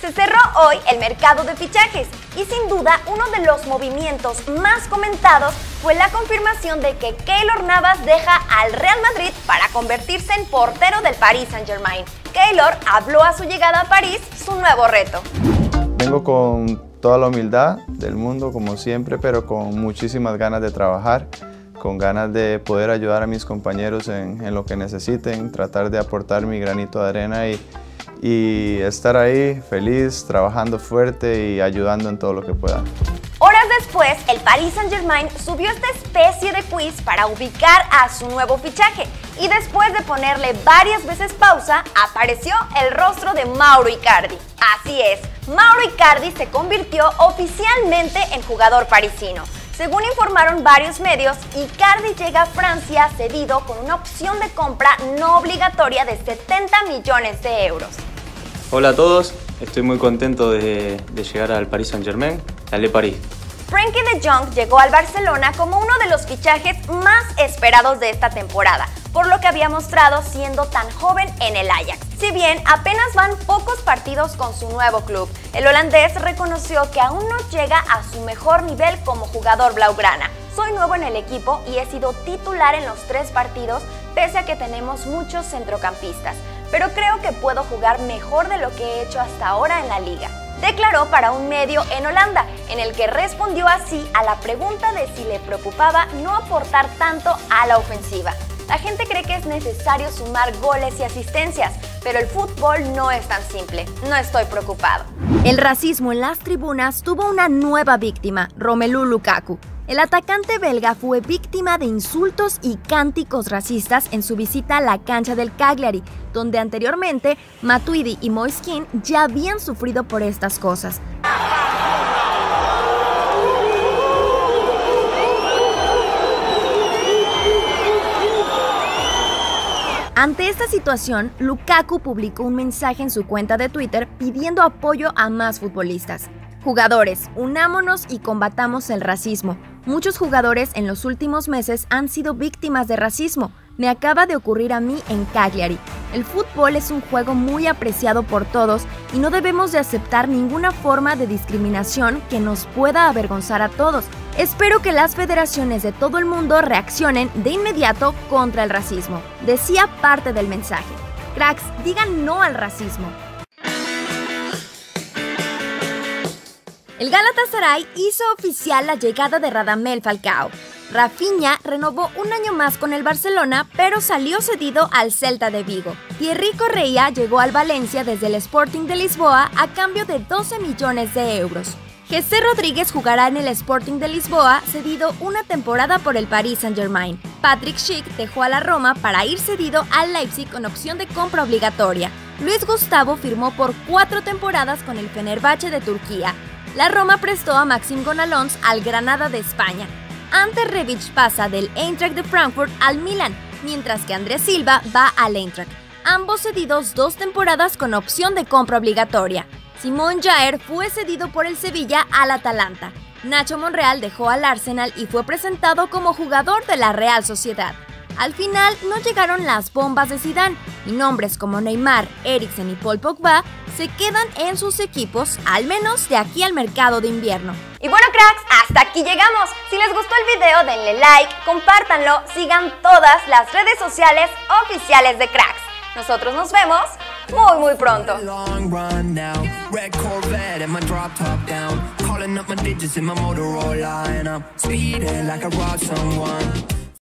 Se cerró hoy el mercado de fichajes y sin duda uno de los movimientos más comentados fue la confirmación de que Keylor Navas deja al Real Madrid para convertirse en portero del Paris Saint-Germain. Keylor habló a su llegada a París su nuevo reto. Vengo con toda la humildad del mundo, como siempre, pero con muchísimas ganas de trabajar, con ganas de poder ayudar a mis compañeros en, en lo que necesiten, tratar de aportar mi granito de arena y, y estar ahí feliz, trabajando fuerte y ayudando en todo lo que pueda. Horas después, el Paris Saint-Germain subió esta especie de quiz para ubicar a su nuevo fichaje y después de ponerle varias veces pausa, apareció el rostro de Mauro Icardi. Así es, Mauro Icardi se convirtió oficialmente en jugador parisino. Según informaron varios medios, Icardi llega a Francia cedido con una opción de compra no obligatoria de 70 millones de euros. Hola a todos, estoy muy contento de, llegar al Paris Saint Germain. Dale París. Frankie de Jong llegó al Barcelona como uno de los fichajes más esperados de esta temporada, por lo que había mostrado siendo tan joven en el Ajax. Si bien apenas van pocos partidos con su nuevo club, el holandés reconoció que aún no llega a su mejor nivel como jugador blaugrana. Soy nuevo en el equipo y he sido titular en los tres partidos, pese a que tenemos muchos centrocampistas, pero creo que puedo jugar mejor de lo que he hecho hasta ahora en la liga declaró para un medio en Holanda, en el que respondió así a la pregunta de si le preocupaba no aportar tanto a la ofensiva. La gente cree que es necesario sumar goles y asistencias, pero el fútbol no es tan simple. No estoy preocupado. El racismo en las tribunas tuvo una nueva víctima, Romelu Lukaku. El atacante belga fue víctima de insultos y cánticos racistas en su visita a la cancha del Cagliari, donde anteriormente Matuidi y Moiskin ya habían sufrido por estas cosas. Ante esta situación, Lukaku publicó un mensaje en su cuenta de Twitter pidiendo apoyo a más futbolistas. Jugadores, unámonos y combatamos el racismo. Muchos jugadores en los últimos meses han sido víctimas de racismo. Me acaba de ocurrir a mí en Cagliari. El fútbol es un juego muy apreciado por todos y no debemos de aceptar ninguna forma de discriminación que nos pueda avergonzar a todos. Espero que las federaciones de todo el mundo reaccionen de inmediato contra el racismo. Decía parte del mensaje. Cracks, digan no al racismo. El Galatasaray hizo oficial la llegada de Radamel Falcao. Rafinha renovó un año más con el Barcelona, pero salió cedido al Celta de Vigo. Thierry Correia llegó al Valencia desde el Sporting de Lisboa a cambio de 12 millones de euros. Jesse Rodríguez jugará en el Sporting de Lisboa, cedido una temporada por el Paris Saint-Germain. Patrick Schick dejó a la Roma para ir cedido al Leipzig con opción de compra obligatoria. Luis Gustavo firmó por cuatro temporadas con el Fenerbahce de Turquía la Roma prestó a Maxim Gonalons al Granada de España. Ante Rebic pasa del Eintracht de Frankfurt al Milan, mientras que Andrés Silva va al Eintracht. Ambos cedidos dos temporadas con opción de compra obligatoria. Simón Jair fue cedido por el Sevilla al Atalanta. Nacho Monreal dejó al Arsenal y fue presentado como jugador de la Real Sociedad. Al final no llegaron las bombas de Zidane y nombres como Neymar, Eriksen y Paul Pogba se quedan en sus equipos, al menos de aquí al mercado de invierno. Y bueno cracks, hasta aquí llegamos. Si les gustó el video denle like, compártanlo, sigan todas las redes sociales oficiales de Cracks. Nosotros nos vemos muy muy pronto.